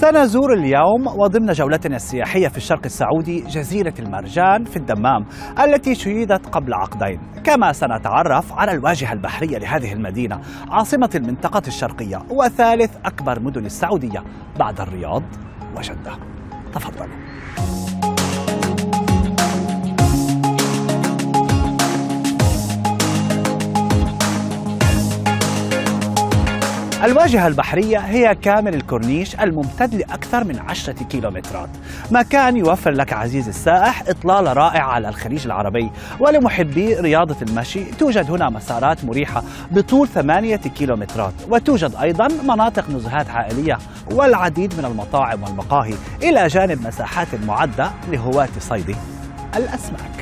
سنزور اليوم وضمن جولتنا السياحية في الشرق السعودي جزيرة المرجان في الدمام التي شيدت قبل عقدين. كما سنتعرف على الواجهة البحرية لهذه المدينة عاصمة المنطقة الشرقية وثالث أكبر مدن السعودية بعد الرياض وجدة. تفضلوا. الواجهة البحرية هي كامل الكورنيش الممتد لأكثر من عشرة كيلومترات. مكان يوفر لك عزيزي السائح إطلالة رائعة على الخليج العربي ولمحبي رياضة المشي توجد هنا مسارات مريحة بطول ثمانية كيلومترات وتوجد أيضا مناطق نزهات عائلية والعديد من المطاعم والمقاهي إلى جانب مساحات معدة لهواة صيد الأسماك.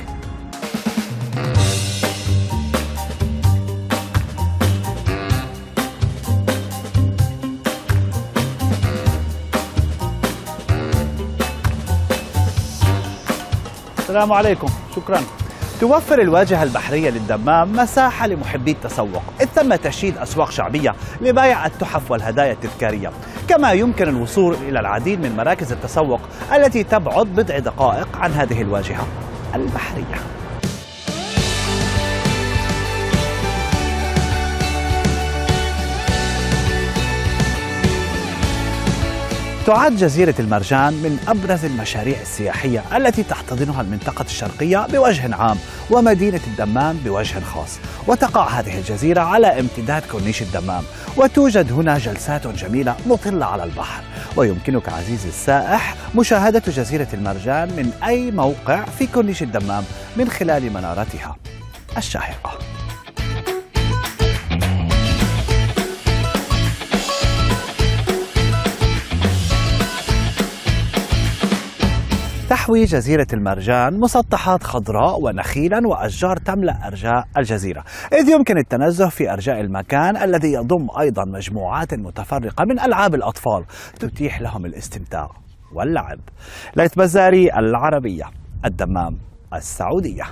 السلام عليكم. شكرا. توفر الواجهة البحرية للدمام مساحة لمحبي التسوق. إذ تم تشييد أسواق شعبية لبيع التحف والهدايا التذكارية. كما يمكن الوصول إلى العديد من مراكز التسوق التي تبعد بضع دقائق عن هذه الواجهة البحرية. تعد جزيرة المرجان من أبرز المشاريع السياحية التي تحتضنها المنطقة الشرقية بوجه عام ومدينة الدمام بوجه خاص. وتقع هذه الجزيرة على امتداد كورنيش الدمام وتوجد هنا جلسات جميلة مطلة على البحر. ويمكنك عزيزي السائح مشاهدة جزيرة المرجان من أي موقع في كورنيش الدمام من خلال منارتها الشاهقة. تحوي جزيرة المرجان مسطحات خضراء ونخيلا وأشجار تملأ أرجاء الجزيرة. إذ يمكن التنزه في أرجاء المكان الذي يضم أيضا مجموعات متفرقة من ألعاب الأطفال تتيح لهم الاستمتاع واللعب. ليث بزاري العربية الدمام السعودية.